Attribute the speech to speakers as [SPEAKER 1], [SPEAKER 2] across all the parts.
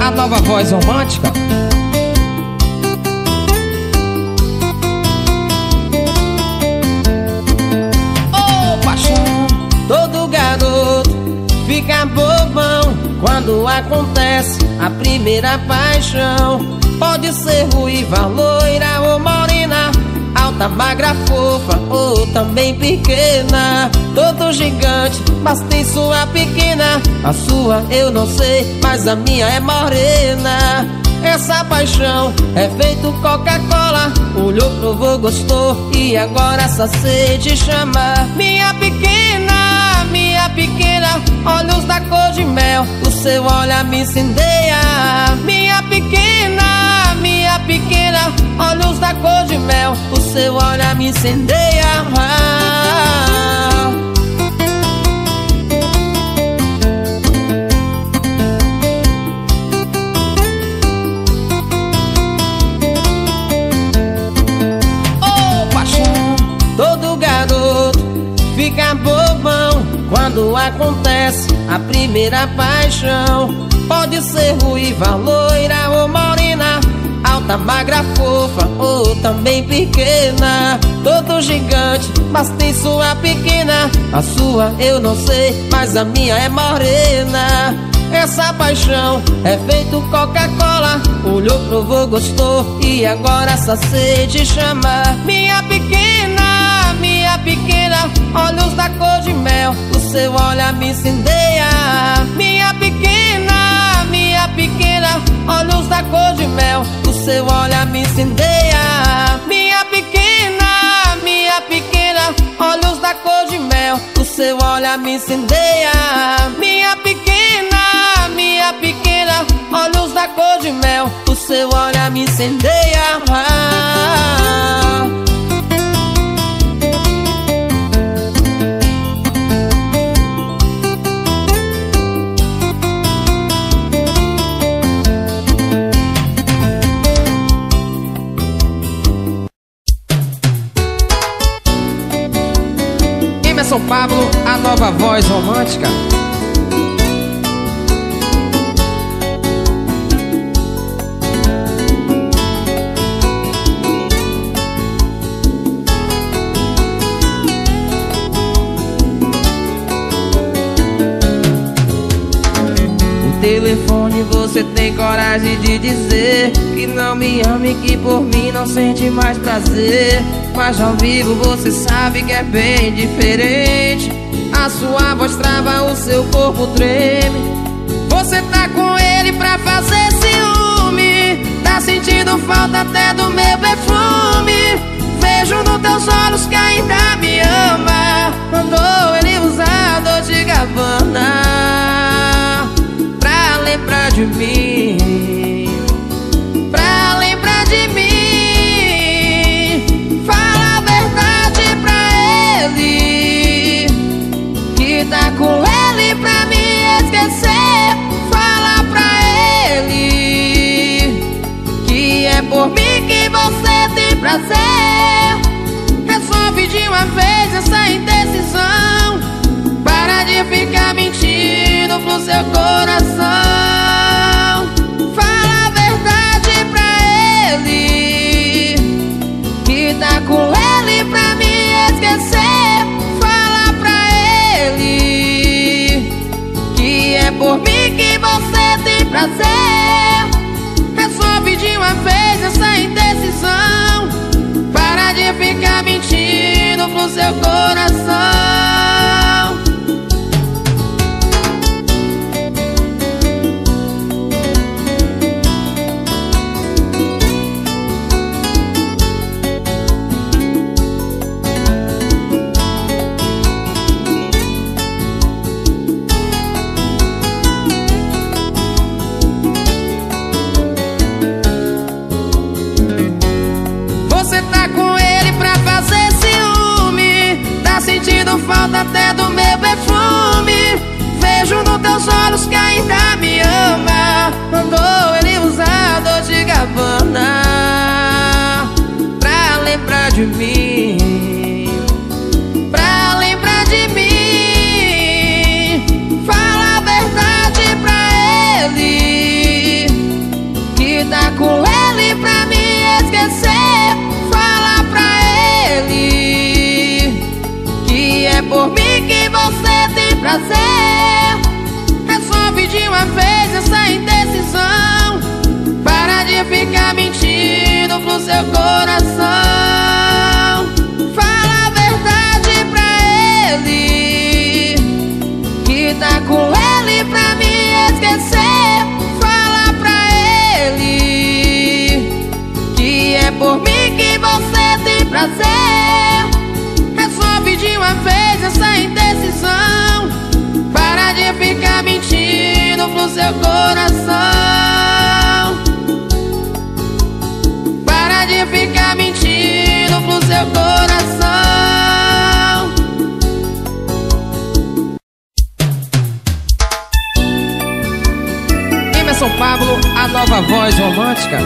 [SPEAKER 1] A nova voz romântica. Oh, paixão, todo garoto fica bobão Quando acontece a primeira paixão. Pode ser ruiva, loira ou morena Alta, magra, fofa ou também pequena. Todo gigante, mas tem sua pequena. A sua eu não sei, mas a minha é morena. Essa paixão é feito Coca-Cola. Olhou, provou, gostou. E agora essa sede chama Minha pequena, minha pequena. Olhos da cor de mel O seu olhar me incendeia. Minha pequena, pequena Olhos da cor de mel O seu olhar me incendeia Oh, paixão, todo garoto fica bobão quando acontece a primeira paixão. Pode ser ruiva, loira ou morena, alta, magra, fofa ou também pequena. Todo gigante, mas tem sua pequena. A sua eu não sei, mas a minha é morena. Essa paixão é feito Coca-Cola Olhou, provou, gostou E agora essa sede chama Minha pequena, minha pequena Olhos da cor de mel O seu olhar me incendeia Minha pequena, Olhos da cor de mel. O seu olhar me incendeia. Minha pequena, minha pequena. Olhos da cor de mel. O seu olhar me incendeia. Minha pequena, minha pequena. Olhos da cor de mel. O seu olhar me incendeia voz romântica? O telefone você tem coragem de dizer Que não me ama e que por mim não sente mais prazer. Mas ao vivo você sabe que é bem diferente A sua voz trava, o seu corpo treme. Você tá com ele pra fazer ciúme. Tá sentindo falta até do meu perfume. Vejo nos teus olhos que ainda me ama. Mandou ele usar dor de Gabbana Pra lembrar de mim prazer. Resolve de uma vez essa indecisão. Para de ficar mentindo pro seu coração. Fala a verdade pra ele Que tá com ele pra me esquecer. Fala pra ele Que é por mim que você tem prazer pro seu coração seu coração. Fala a verdade pra ele Que tá com ele pra me esquecer. Fala pra ele Que é por mim que você tem prazer. Resolve de uma vez essa indecisão. Para de ficar mentindo pro seu coração pro seu coração. Emerson Pablo, a nova voz romântica.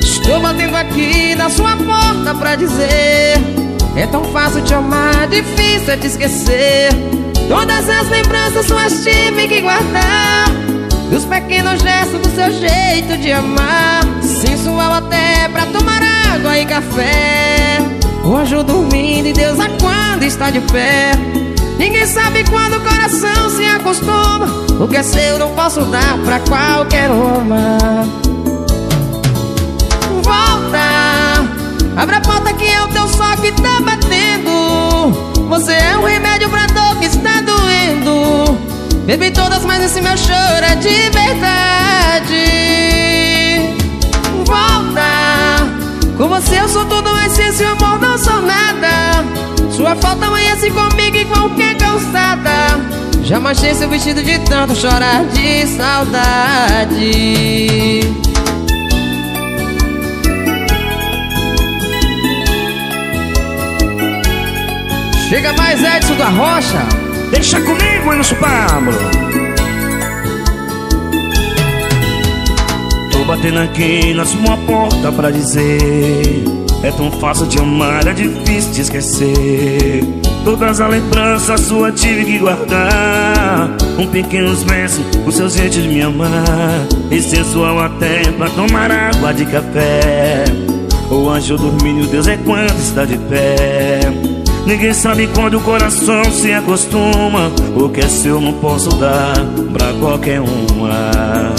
[SPEAKER 1] Estou batendo aqui na sua porta pra dizer É tão fácil te amar, difícil é te esquecer Todas as lembranças suas tive que guardar. Dos pequenos gestos do seu jeito de amar. Sensual até pra tomar água e café. O anjo dormindo e Deus quando está de pé. Ninguém sabe quando o coração se acostuma. O que é seu não posso dar pra qualquer uma. Volta Abra a porta que é o teu sol que tá batendo Você é um remédio pra dor que está doendo. Bebi todas, mas esse meu choro é de verdade. Volta. Com você eu sou tudo, essência e amor não sou nada. Sua falta amanhece comigo em qualquer calçada. Já manchei seu vestido de tanto chorar de saudade Chega mais Edson da Rocha.
[SPEAKER 2] Deixa comigo, Wilson Pablo. Tô batendo aqui na sua porta pra dizer É tão fácil de amar, é difícil de esquecer. Todas as lembranças sua tive que guardar Um pequenos versos, o seu jeito de me amar. E sensual até pra tomar água de café. O anjo dormindo, Deus é quando está de pé Ninguém sabe quando o coração se acostuma. O que é seu não posso dar pra qualquer uma.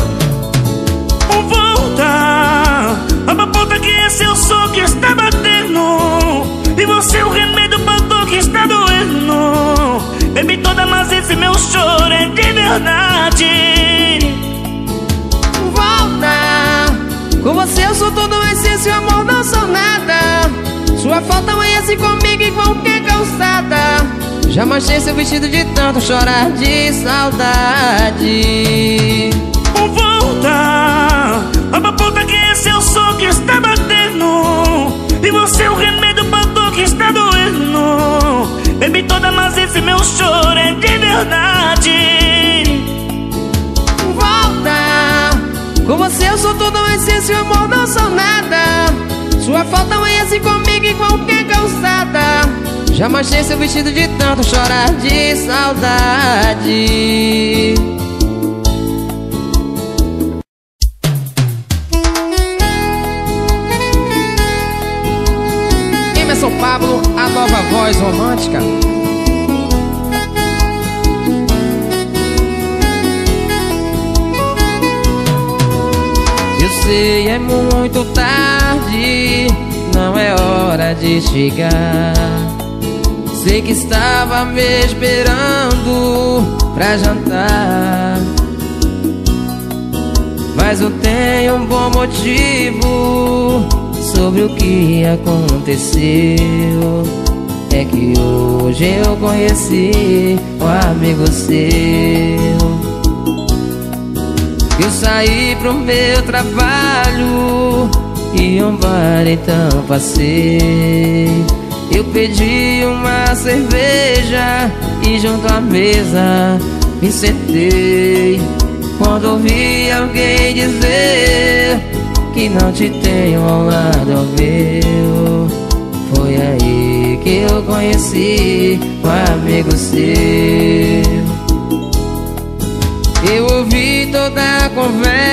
[SPEAKER 2] Volta, abra a porta que é seu som que está batendo. E você é o remédio pra dor que está doendo. Bebi toda, mas esse meu choro é de verdade.
[SPEAKER 1] Volta Com você eu sou tudo, essência e amor não sou nada Sua falta amanhece comigo em qualquer calçada. Já manchei seu vestido de tanto chorar de saudade.
[SPEAKER 2] Volta, abra a porta que é seu som que está batendo. E você é o remédio pra dor que está doendo. Bebi toda, mas esse meu choro é de verdade.
[SPEAKER 1] Volta Com você eu sou tudo, essência e amor não sou nada Sua falta amanhece comigo em qualquer calçada. Já manchei seu vestido de tanto chorar de saudade. Emerson Pablo, a nova voz romântica sei, é muito tarde, não é hora de chegar. Sei que estava me esperando pra jantar. Mas eu tenho um bom motivo sobre o que aconteceu. É que hoje eu conheci um amigo seu. Eu saí pro meu trabalho e um bar então passei. Eu pedi uma cerveja e junto à mesa me sentei. Quando ouvi alguém dizer que não te tenho ao lado meu, foi aí que eu conheci um amigo seu. Eu ouvi toda a conversa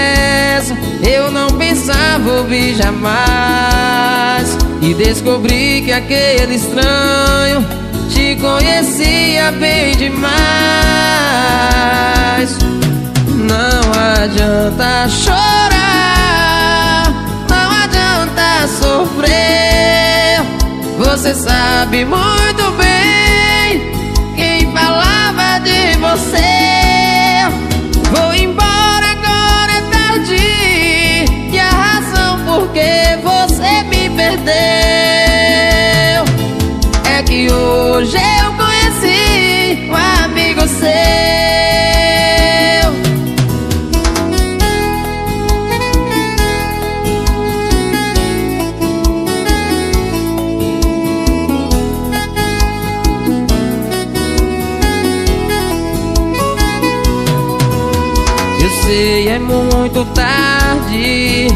[SPEAKER 1] pensava ouvir jamais. E descobri que aquele estranho Te conhecia bem demais. Não adianta chorar Não adianta sofrer. Você sabe muito bem Quem falava de você razão por que você me perdeu. É que hoje eu conheci um amigo seu. Sei, é muito tarde,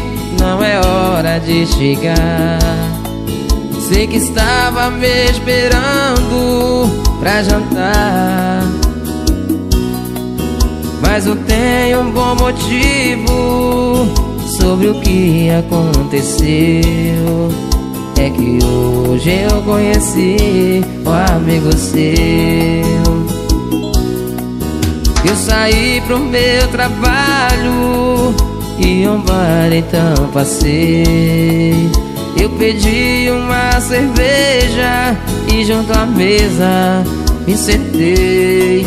[SPEAKER 1] não é hora de chegar. Sei que estava me esperando pra jantar. Mas eu tenho um bom motivo sobre o que aconteceu. É que hoje eu conheci um amigo seu. Eu saí pro meu trabalho e um bar então passei. Eu pedi uma cerveja e junto à mesa me sentei.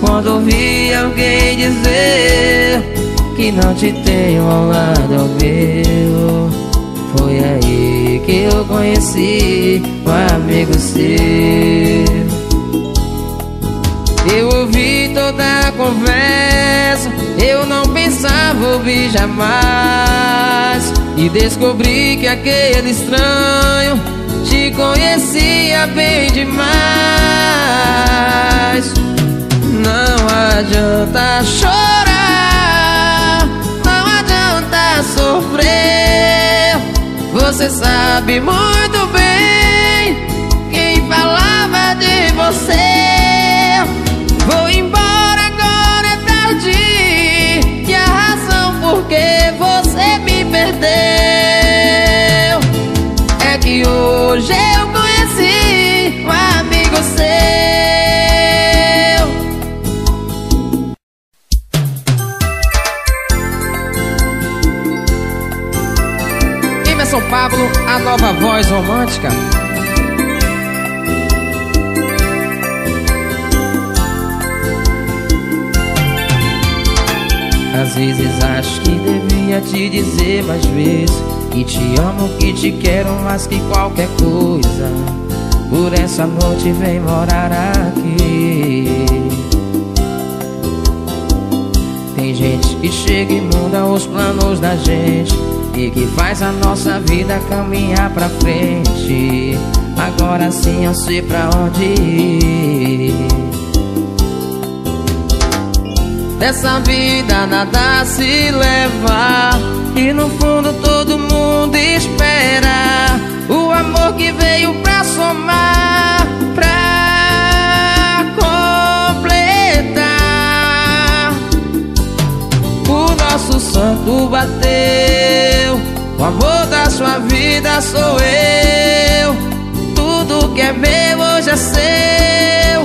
[SPEAKER 1] Quando ouvi alguém dizer que não te tenho ao lado ao meu, foi aí que eu conheci um amigo seu. Eu ouvi toda a conversa pensava ouvir jamais E descobri que aquele estranho Te conhecia bem demais. Não adianta chorar Não adianta sofrer. Você sabe muito bem Quem falava de você perdeu. É que hoje eu conheci um amigo seu. Emerson Pablo, a nova voz romântica Às vezes acho que devia te dizer mais vezes Que te amo, que te quero mais que qualquer coisa. Por essa noite vem morar aqui. Tem gente que chega e muda os planos da gente E que faz a nossa vida caminhar pra frente. Agora sim eu sei pra onde ir Dessa vida nada se leva. E no fundo todo mundo espera O amor que veio pra somar Pra completar. O nosso santo bateu. O amor da sua vida sou eu. Tudo que é meu hoje é seu.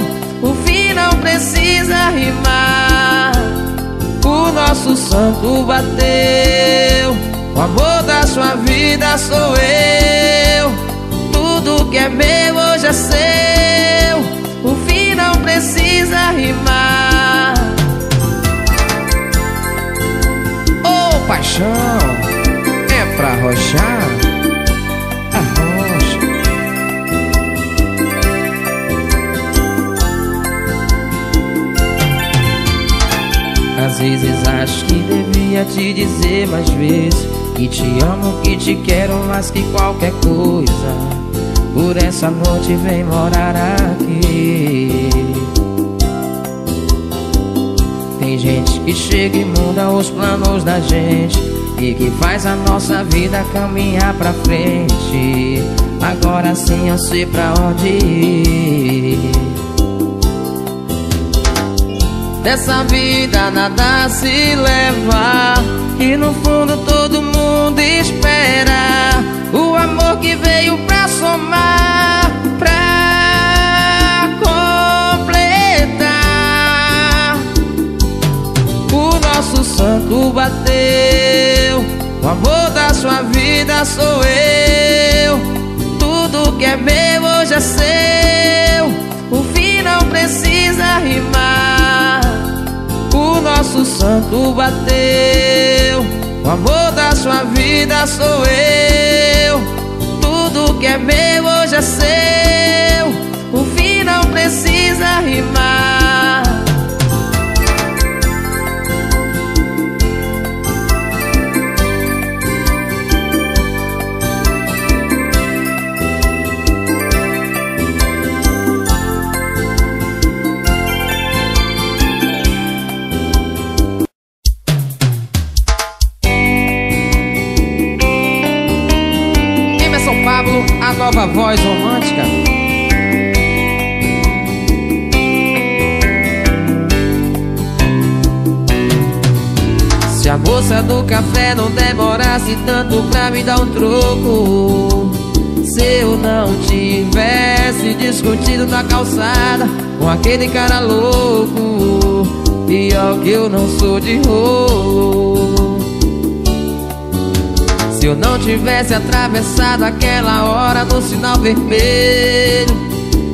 [SPEAKER 1] O fim não precisa rimar nosso santo bateu. O amor da sua vida sou eu. Tudo que é meu hoje é seu. O fim não precisa rimar devia te dizer mais vezes Que te amo, que te quero mais que qualquer coisa. Por essa noite vem morar aqui. Tem gente que chega e muda os planos da gente E que faz a nossa vida caminhar pra frente. Agora sim eu sei pra onde ir Dessa vida nada se leva. E no fundo todo mundo espera O amor que veio pra somar Pra completar. O nosso santo bateu. O amor da sua vida sou eu. Tudo que é meu hoje é seu. O fim não precisa rimar. O nosso santo bateu. O amor da sua vida sou eu. Tudo que é meu hoje é seu. O fim não precisa rimar. Nova voz romântica. Se a moça do café não demorasse tanto pra me dar um troco Se eu não tivesse discutido na calçada Com aquele cara louco Pior que eu não sou de roubo se eu não tivesse atravessado aquela hora no sinal vermelho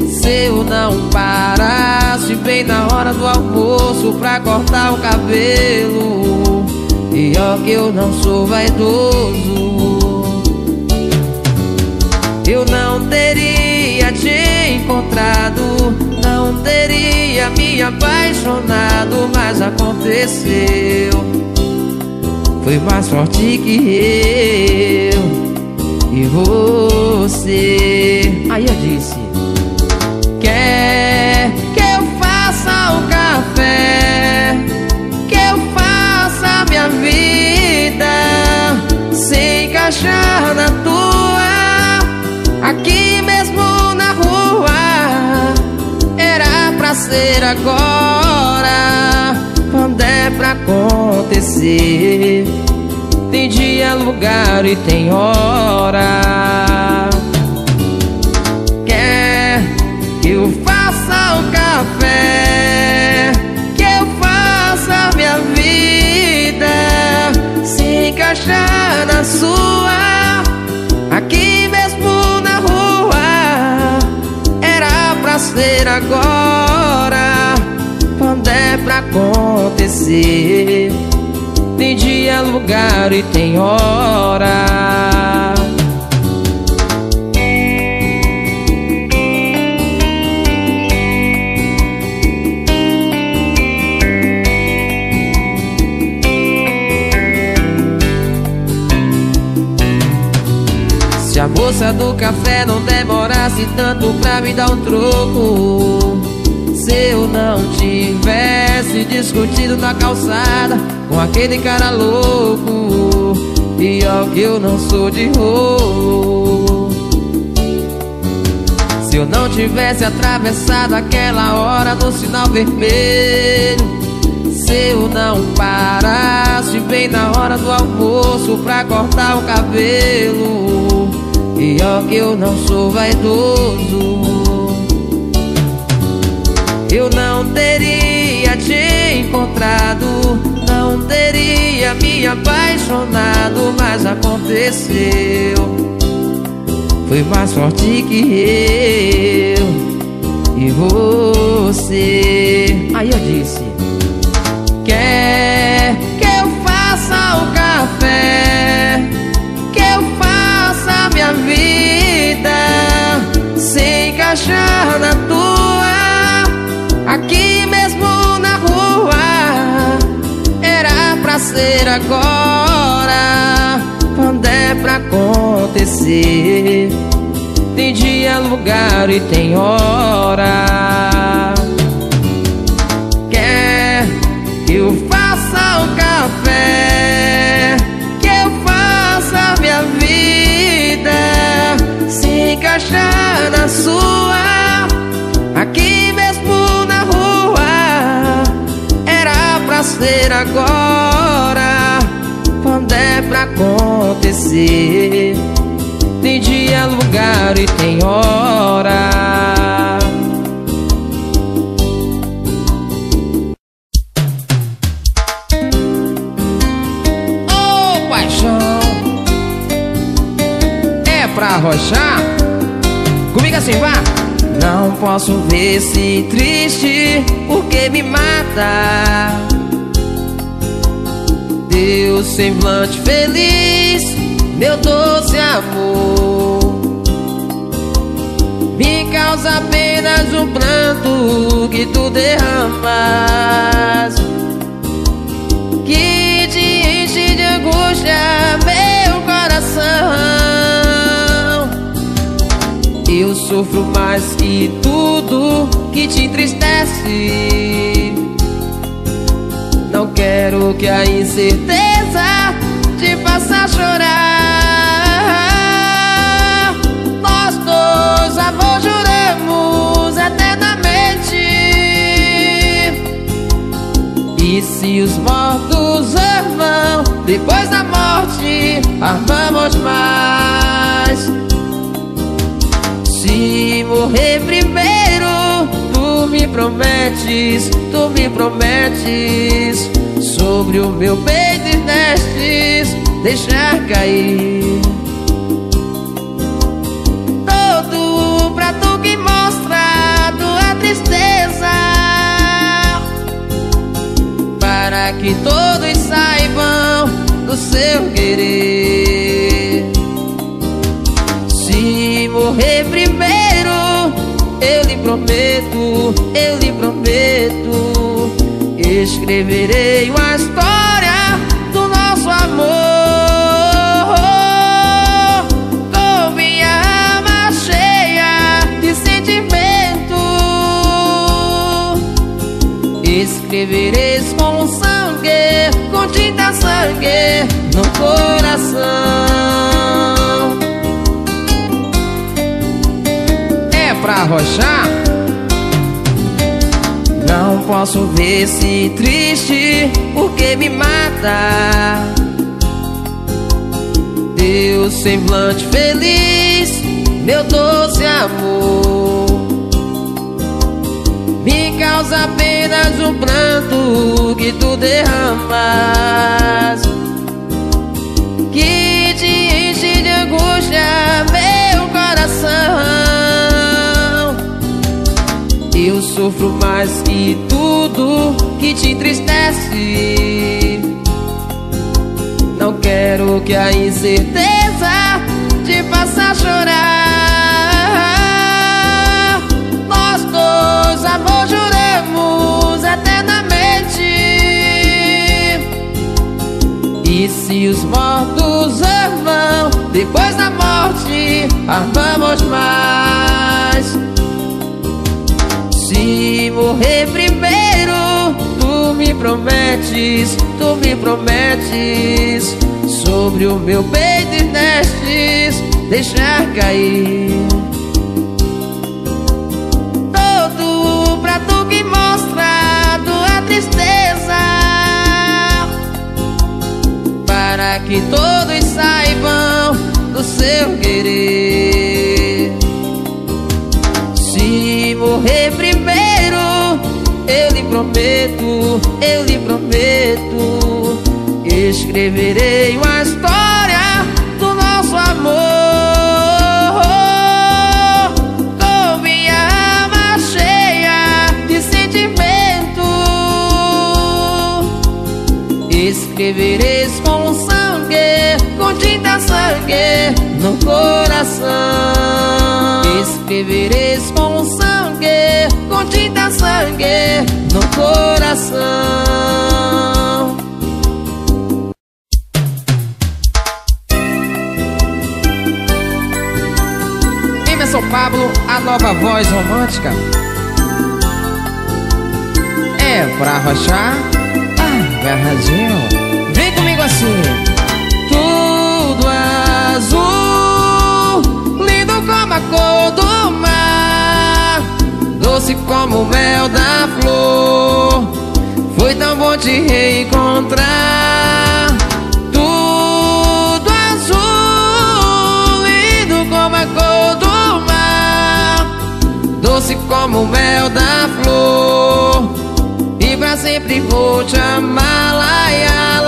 [SPEAKER 1] Se eu não parasse bem na hora do almoço pra cortar o cabelo E ó que eu não sou vaidoso. Eu não teria te encontrado Não teria me apaixonado Mas aconteceu foi mais forte que eu e você. Aí eu disse: Quer que eu faça o café? Que eu faça minha vida se encaixar na tua? Aqui mesmo na rua era pra ser agora é pra acontecer. Tem dia, lugar e tem hora. Quer que eu faça o café? Que eu faça minha vida Se encaixar na sua? Aqui mesmo na rua Era pra ser agora acontecer. Tem dia, lugar e tem hora. Se a moça do café não demorasse tanto pra me dar um troco se eu não tivesse discutido na calçada Com aquele cara louco Pior que eu não sou de roubo Se eu não tivesse atravessado aquela hora no sinal vermelho Se eu não parasse bem na hora do almoço Pra cortar o cabelo Pior que eu não sou vaidoso eu não teria te encontrado, não teria me apaixonado, mas aconteceu. Foi mais forte que eu e você. Aí eu disse: Quer que eu faça o café? Que eu faça minha vida se encaixar na tua? Aqui mesmo na rua Era pra ser agora. Quando é pra acontecer Tem dia, lugar e tem hora semblante feliz Meu doce amor. Me causa apenas o pranto Que tu derramas Que te enche de angústia Meu coração. Eu sofro mais que tudo que te entristece Não quero que a incerteza te faça chorar. Nós dois, amor, juramos eternamente. E se os mortos amam, depois da morte amamos mais. Se morrer primeiro, me prometes, tu me prometes Sobre o meu peito destes deixar cair Todo pra tu que mostra tua tristeza Para que todos saibam do seu querer prometo, eu lhe prometo, escreverei uma história do nosso amor. Com minha alma cheia de sentimento, escrevereis com sangue, com tinta sangue no coração. Pra arrochar? Não posso ver-se triste porque me mata? Deus semblante feliz, meu doce amor. Me causa apenas o pranto que tu derramas sofro mais que tudo que te entristece. Não quero que a incerteza te faça chorar. Nós dois, amor, juramos eternamente. E se os mortos amam, depois da morte amamos mais morrer primeiro, tu me prometes, tu me prometes. Sobre o meu peito destes deixar cair. Todo pra tu que mostra tua tristeza. Para que todos saibam do seu querer prometo, eu lhe prometo, escreverei uma história do nosso amor. Com minha alma cheia de sentimento, escrevereis com sangue, com tinta sangue no coração. Escrevereis com sangue, com tinta sangue no coração. Emerson Pablo, a nova voz romântica. É pra arrochar? Agarradinho. Vem comigo assim. Tudo azul, lindo como a cor do mar, doce como o mel da flor. Foi tão bom te reencontrar. Tudo azul, lindo como a cor do mar, doce como o mel da flor. E pra sempre vou te amar, laia,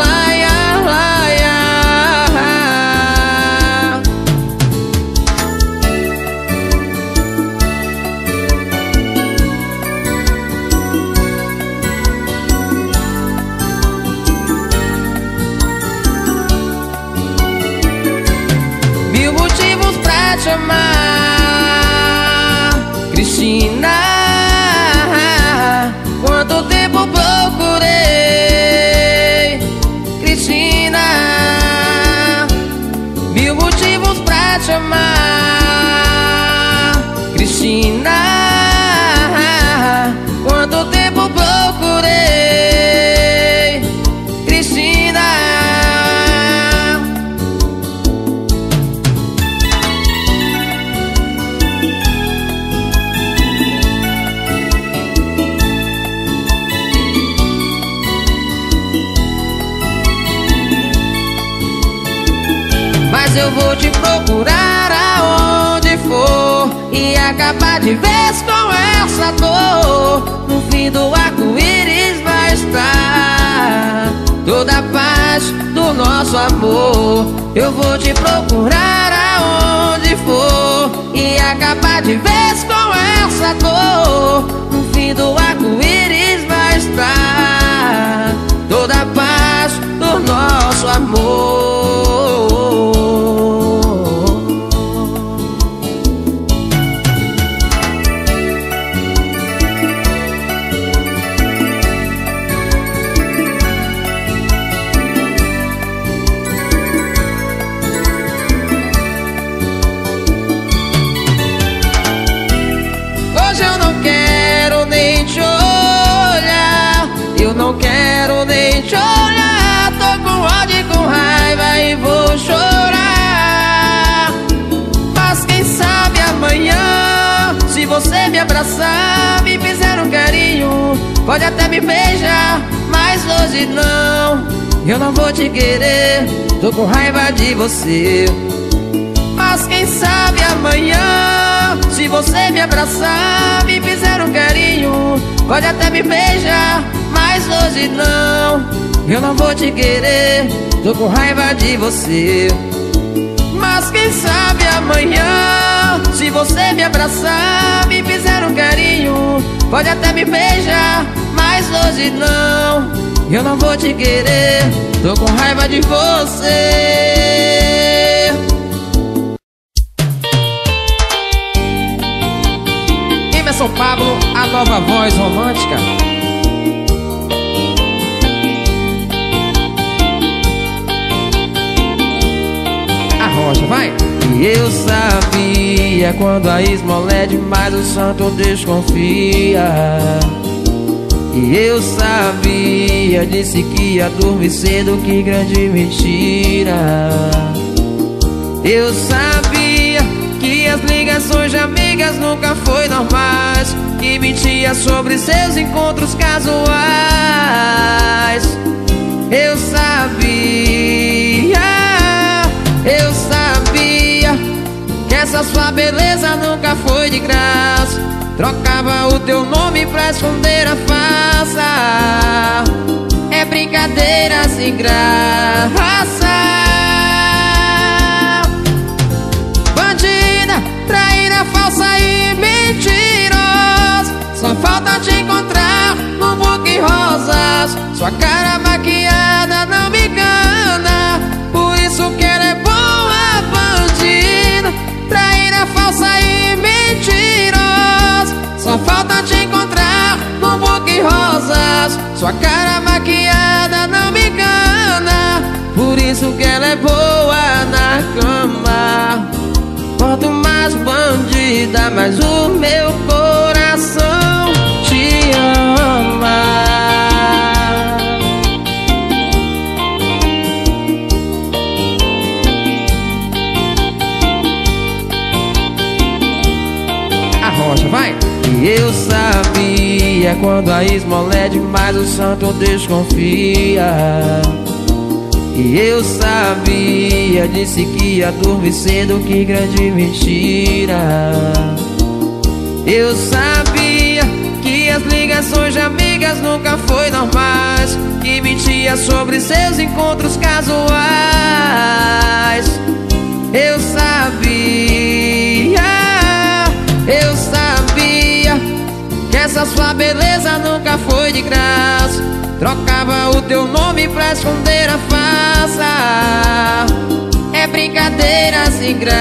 [SPEAKER 1] amor. Eu vou te procurar aonde for E acabar de vez com essa dor. No fim do arco-íris vai estar. Toda a paz do nosso amor Me beijar, mas hoje não. Eu não vou te querer, tô com raiva de você. Mas quem sabe amanhã Se você me abraçar, me fizer um carinho Pode até me beijar, mas hoje não. Eu não vou te querer, tô com raiva de você. Mas quem sabe amanhã se você me abraçar, me fizer um carinho Pode até me beijar, mas hoje não. Eu não vou te querer, tô com raiva de você. Emerson Pablo, a nova voz romântica. A vai! E eu sabia quando a esmola é demais o santo desconfia E eu sabia, disse que ia dormir cedo, que grande mentira. Eu sabia que as ligações de amigas nunca foi normais Que mentia sobre seus encontros casuais. Eu sabia, eu sabia essa sua beleza nunca foi de graça. Trocava o nome pra esconder a faça É brincadeira sem graça. Bandida, traíra, falsa e mentirosa. Só falta te encontrar no buque rosas. Sua cara maquiada não me Só falta te encontrar no buque rosas. Sua cara maquiada não me engana. Por isso que ela é boa na cama. Quanto mais bandida, mais o meu coração eu sabia quando a esmola é demais o santo desconfia. E eu sabia, disse que ia dormir cedo, que grande mentira. Eu sabia que as ligações de amigas nunca foi normais Que mentia sobre seus encontros casuais. Eu sabia essa sua beleza nunca foi de graça Trocava o teu nome pra esconder a faça É brincadeira sem graça.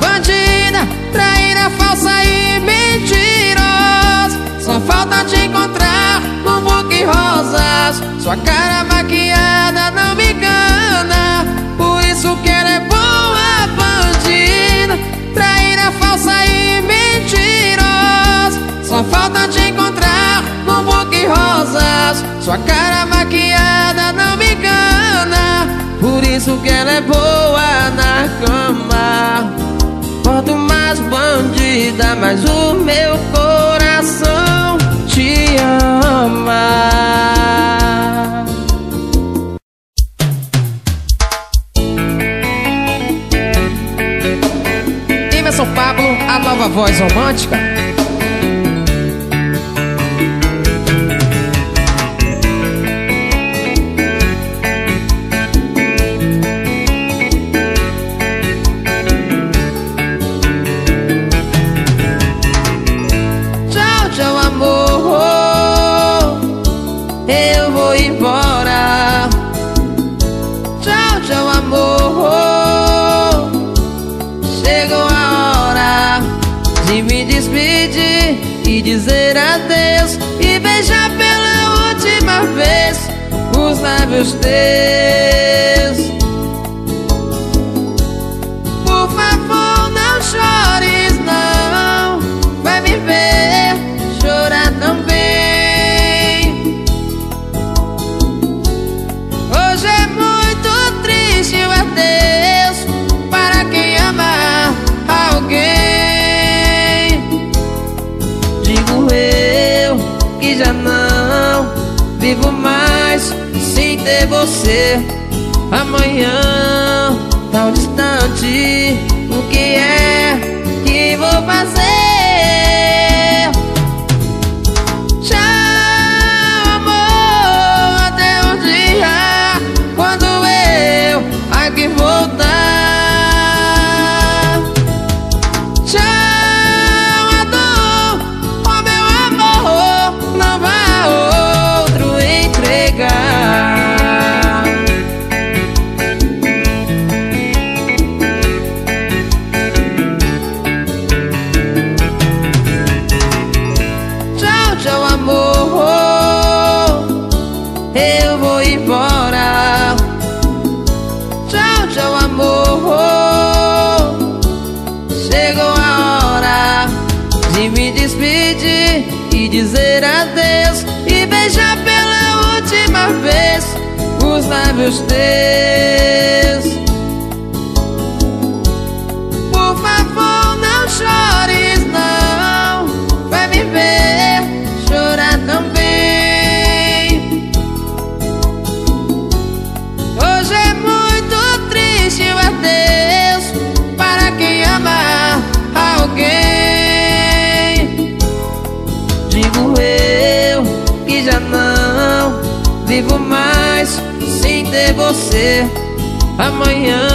[SPEAKER 1] Bandida, traíra, falsa e mentirosa. Só falta te encontrar no buque rosas. Sua cara maquiada não me engana. É boa na cama. Quanto mais bandida, mais o meu coração te ama. Emerson Pablo, a nova voz romântica adeus e beijar pela última vez os lábios teus. Por favor, não chores, Amanhã, tão distante, o que é que vou fazer? Os lábios Amanhã,